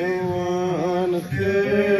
Sit the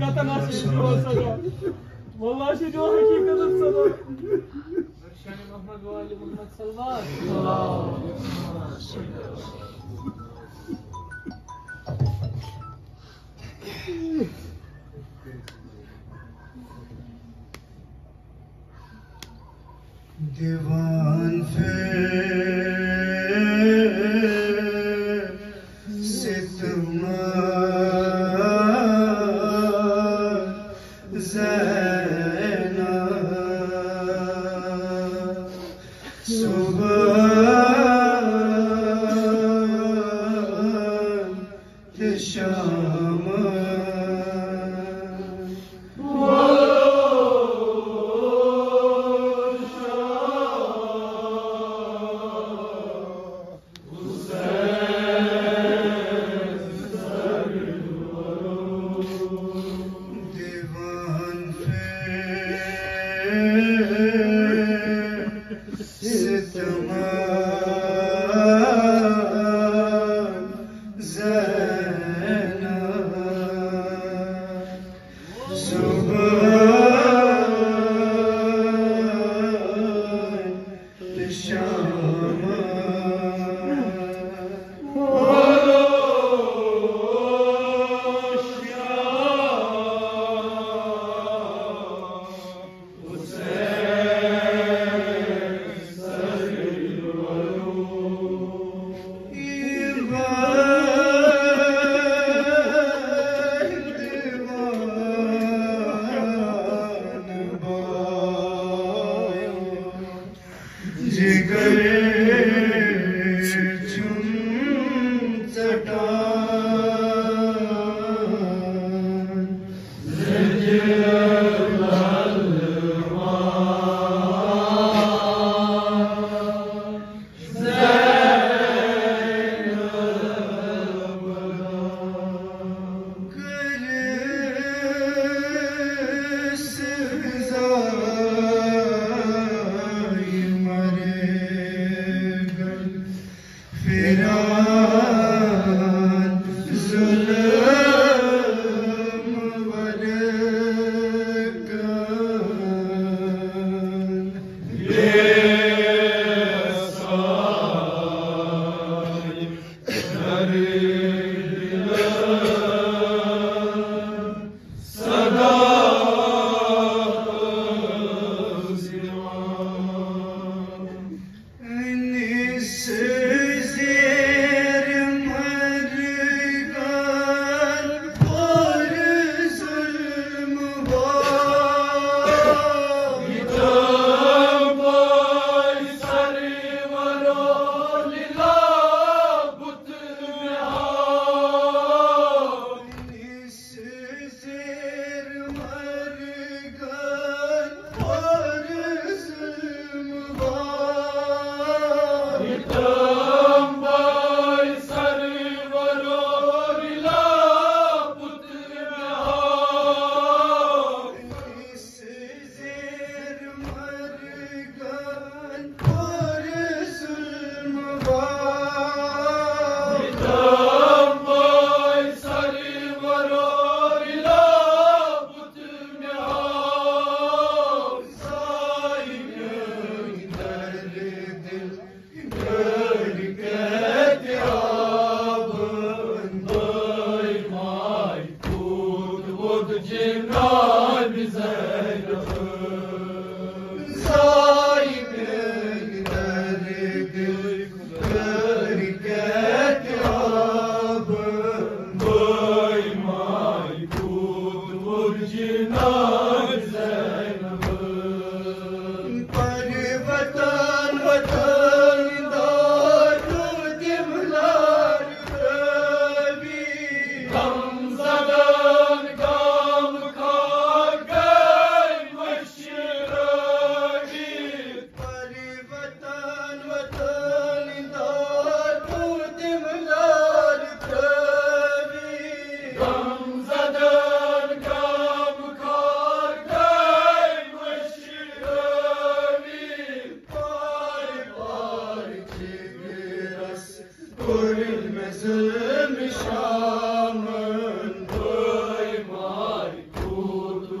Hakikaten aşık olsa da. Vallahi aşık o hakikaten sana. Barışani Muhammed ve Ali Muhammed sallallahu aleyhi ve sellem. 的沙漠。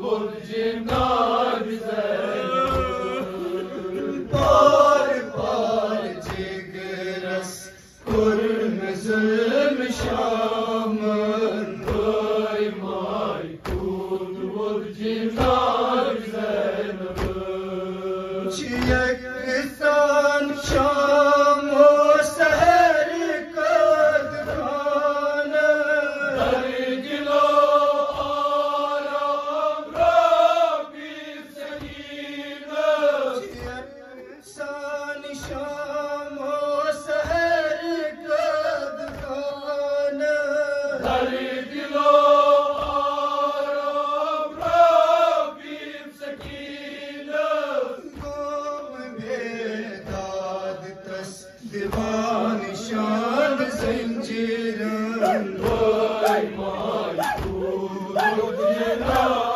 burcimda Divan şan zincirin Vay vay vay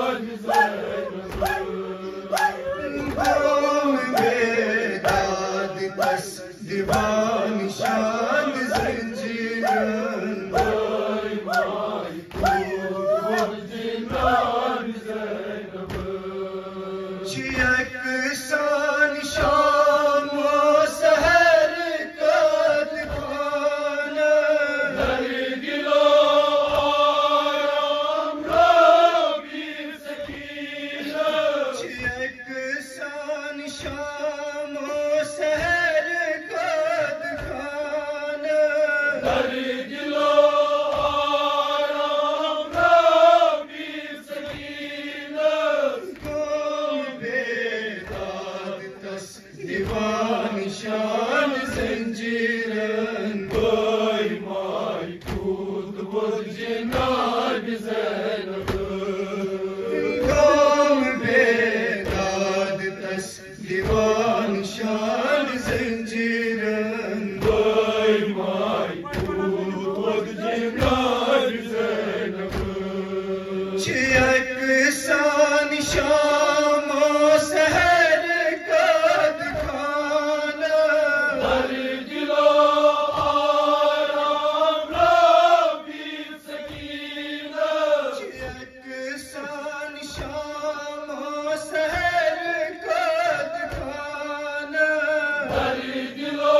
Seferi dil